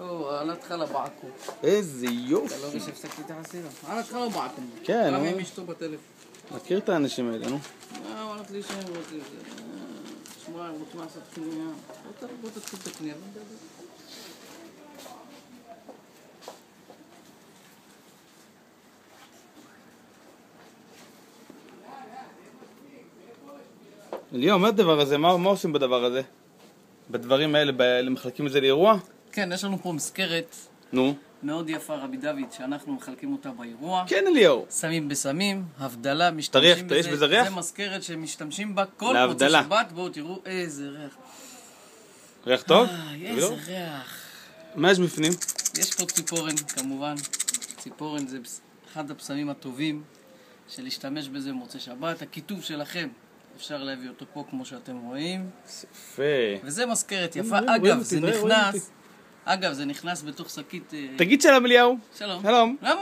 هو انا ادخل بعكم איזה יופי. אתה לא רואה שהפסקתי את החסירה? انا ادخل بعكم כן, גם נו. הם אשתו בטלפון. מכיר את האנשים האלה, נו. אה, אמרת לי שהם רוצים את זה. אה, שמע, הם רוצים לעשות קנייה. בוא ת- בוא תתחיל את הקנייה ונדבר. אליהו, מה הדבר הזה? מה מה עושים בדבר הזה? בדברים האלה, ב- מחלקים את זה לאירוע? כן, יש לנו פה מזכרת נו. מאוד יפה, רבי דוד, שאנחנו מחלקים אותה באירוע. כן, אליהו. שמים בסמים, הבדלה, משתמשים יש בזה ריח? זה מזכרת שמשתמשים בה כל מוצאי. שבת. בואו תראו איזה ריח. ריח טוב? אה, איזה. ריח. מה יש בפנים? יש פה ציפורן, כמובן. ציפורן זה אחד הפסמים הטובים של להשתמש בזה במוצאי שבת. הכיתוב שלכם, אפשר להביא אותו פה כמו שאתם רואים. יפה. וזה מזכרת יפה. אגב, זה. נכנס, אגב, זה נכנס בתוך שקית... אה, תגיד שלום, אליהו. שלום. שלום. למה?